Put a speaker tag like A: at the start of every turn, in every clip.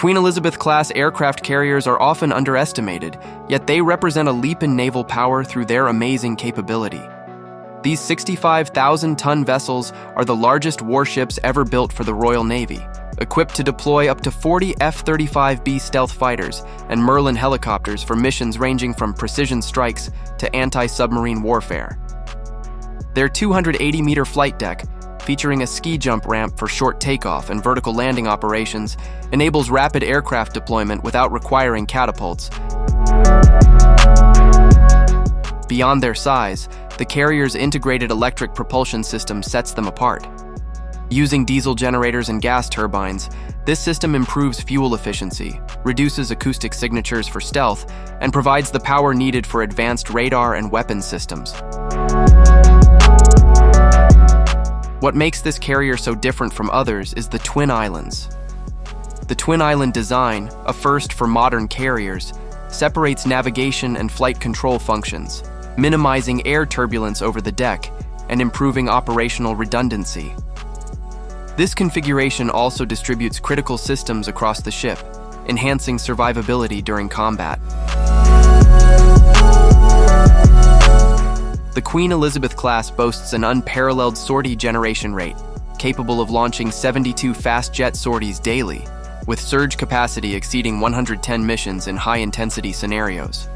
A: Queen Elizabeth class aircraft carriers are often underestimated, yet they represent a leap in naval power through their amazing capability. These 65,000 ton vessels are the largest warships ever built for the Royal Navy, equipped to deploy up to 40 F 35B stealth fighters and Merlin helicopters for missions ranging from precision strikes to anti submarine warfare. Their 280 meter flight deck, featuring a ski jump ramp for short takeoff and vertical landing operations, enables rapid aircraft deployment without requiring catapults. Beyond their size, the carrier's integrated electric propulsion system sets them apart. Using diesel generators and gas turbines, this system improves fuel efficiency, reduces acoustic signatures for stealth, and provides the power needed for advanced radar and weapon systems. What makes this carrier so different from others is the Twin Islands. The Twin Island design, a first for modern carriers, separates navigation and flight control functions, minimizing air turbulence over the deck and improving operational redundancy. This configuration also distributes critical systems across the ship, enhancing survivability during combat. The Queen Elizabeth class boasts an unparalleled sortie generation rate, capable of launching 72 fast jet sorties daily, with surge capacity exceeding 110 missions in high-intensity scenarios.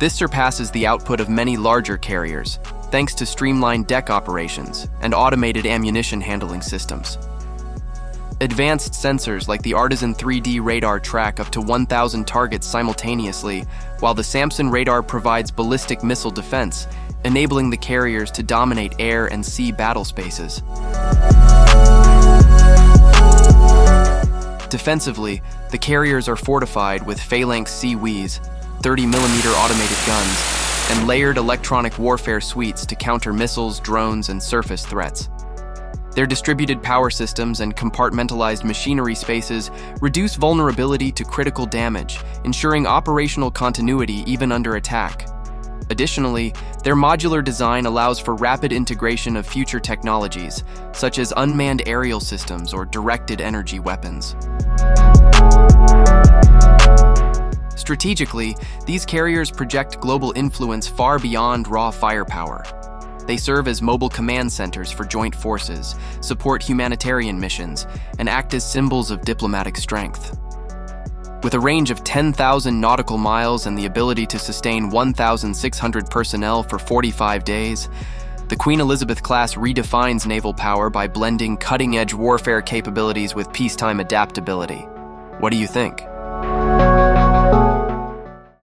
A: This surpasses the output of many larger carriers, thanks to streamlined deck operations and automated ammunition handling systems. Advanced sensors like the Artisan 3D radar track up to 1,000 targets simultaneously, while the Sampson radar provides ballistic missile defense enabling the carriers to dominate air and sea battle spaces. Defensively, the carriers are fortified with Phalanx CIWS, 30mm automated guns, and layered electronic warfare suites to counter missiles, drones, and surface threats. Their distributed power systems and compartmentalized machinery spaces reduce vulnerability to critical damage, ensuring operational continuity even under attack. Additionally, their modular design allows for rapid integration of future technologies, such as unmanned aerial systems or directed energy weapons. Strategically, these carriers project global influence far beyond raw firepower. They serve as mobile command centers for joint forces, support humanitarian missions, and act as symbols of diplomatic strength. With a range of 10,000 nautical miles and the ability to sustain 1,600 personnel for 45 days, the Queen Elizabeth class redefines naval power by blending cutting edge warfare capabilities with peacetime adaptability. What do you think?